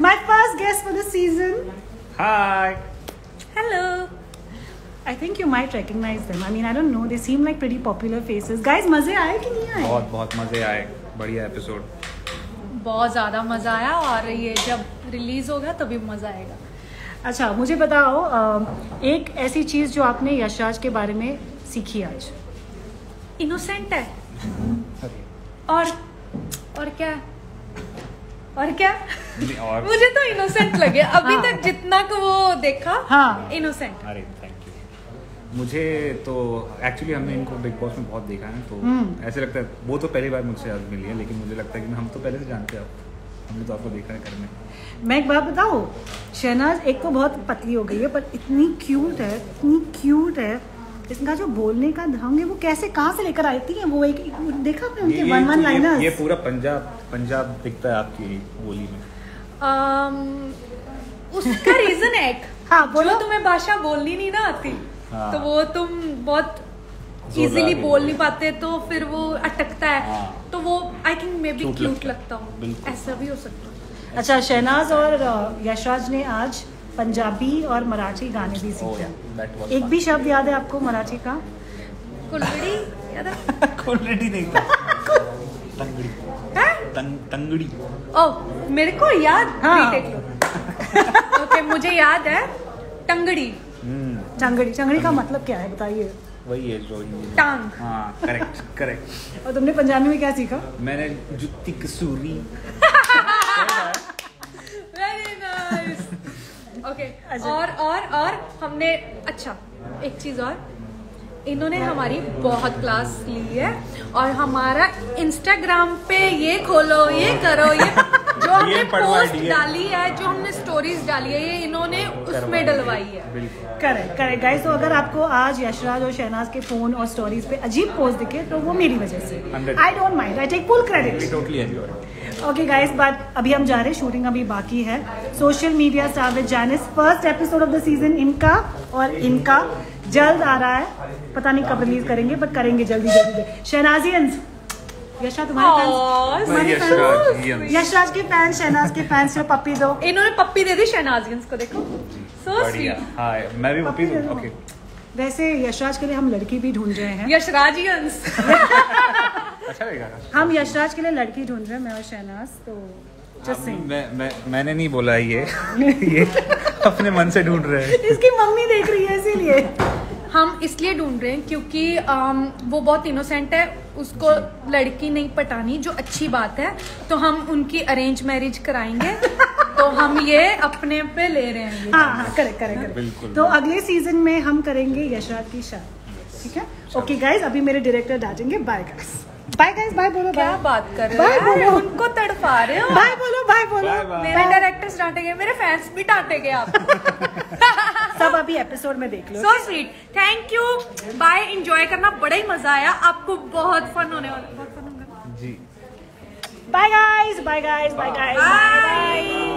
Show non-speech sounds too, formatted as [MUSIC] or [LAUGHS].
My first guest for the season. Hi. Hello. I think you might recognize them. I mean, I don't know. They seem like pretty popular faces. Guys, मज़े आए कि नहीं आए? बहुत बहुत मज़े आए बढ़िया एपिसोड बहुत ज़्यादा मज़ा आया और ये जब रिलीज़ होगा तभी मज़ा आएगा अच्छा मुझे बताओ एक ऐसी चीज़ जो आपने यशराज के बारे में सीखी आज इनोसेंट है और और क्या और क्या? और मुझे तो इनोसेंट लगे। अभी हाँ। तक जितना को वो देखा हाँ। इनोसेंट अरे थैंक यू मुझे तो एक्चुअली हमने इनको बिग बॉस में बहुत देखा है तो हम्म। ऐसे लगता है वो तो पहली बार मुझसे आज मिली है लेकिन मुझे लगता है कि हम तो पहले से जानते हैं आपको हमने तो आपको देखा है घर में। मैं एक बात बताऊँ? शहनाज एक तो बहुत पतली हो गई है पर इतनी क्यूट है इतनी क्यूट है। इसका जो बोलने का ढंग है वो कैसे कहाँ से लेकर आती है वो एक एक- देखा आपने उनके ये- वन वन ये- लाइनर्स? ये पूरा पंजाब पंजाब दिखता है आपकी बोली में। उसका रीजन है एक। [LAUGHS] हाँ, बोलो। तुम्हें भाषा बोलनी नहीं ना आती हाँ। तो वो तुम बहुत इजीली बोल नहीं पाते तो फिर वो अटकता है। हाँ। तो वो I think maybe cute लगता हूँ। ऐसा भी हो सकता है। अच्छा शहनाज और यशराज ने आज पंजाबी और मराठी गाने भी Oh, सीखे was एक भी शब्द याद है आपको मराठी का? कुल्लड़ी याद है? [LAUGHS] ऑलरेडी नहीं था। तंगड़ी। हैं? तंग, तंगड़ी। ओ मेरे को याद हाँ। [LAUGHS] ओके मुझे याद है टंगड़ी। हम्म। चंगड़ी चंगड़ी का मतलब क्या है बताइए। वही है जो टांग। हाँ करेक्ट करेक्ट और तुमने पंजाबी में क्या सीखा? मैंने जुत्ती कसूरी। [LAUGHS] Very nice okay. और और और हमने अच्छा एक चीज़ और। इन्होंने हमारी बहुत क्लास ली है और हमारा इंस्टाग्राम पे ये खोलो ये करो ये [LAUGHS] जो हमने पोस्ट। डाली है जो हमने स्टोरीज डाली है ये इन्होंने उसमें डलवाई है। करेक्ट करेक्ट गाइस तो अगर आपको आज यशराज और शहनाज के फ़ोन और स्टोरीज पे अजीब पोस्ट दिखे तो वो मेरी वजह से। I don't mind I take full credit okay guys but अभी हम जा रहे हैं शूटिंग अभी बाकी है। Social media star with Janis first episode of the season इनका और इनका जल्द आ रहा है। पता नहीं कब रिलीज़ करेंगे बट करेंगे जल्दी जल्दी शहनाजियंस यशा तुम्हारे फैंस यशराज के फैंस शहनाज के फैंस जो पप्पी दो। इन्होंने पप्पी दे दी शहनाजियंस को देखो। सो स्वीट मैं भी पप्पी दे ओके वैसे यशराज के लिए हम लड़की भी ढूंढ रहे हैं। यशराजियंस [LAUGHS] अच्छा लगेगा। हम यशराज के लिए लड़की ढूंढ रहे हैं मैं और शहनाज तो जस्ट मैं मैं मैंने नहीं बोला ये। [LAUGHS] ये अपने मन से ढूंढ रहे हैं। इसकी मम्मी देख रही है इसीलिए। हम इसलिए ढूंढ रहे हैं क्योंकि अम, वो बहुत इनोसेंट है उसको लड़की नहीं पटानी जो अच्छी बात है। तो हम उनकी अरेंज मैरिज कराएँगे तो हम ये अपने पे ले रहे हैं। ये। हाँ हाँ करेक्ट करेक्ट बिल्कुल। तो अगले सीज़न में हम करेंगे यशराज की शादी ठीक है? ओके गाइज़ अभी मेरे director डांटेंगे। Bye guys bye guys bye बोलो क्या बात कर रहे बाय हो बोलो। उनको तड़पा रहे हो बाय बोलो बाय बोलो. मेरे डायरेक्टर्स डांटेंगे मेरे फैंस भी डांटेंगे आप। [LAUGHS] सब अभी एपिसोड में देख लो so sweet thank you bye enjoy करना बड़ा ही मज़ा आया। आपको बहुत फन होने वाला बहुत फन होगा जी bye guys bye guys bye guys bye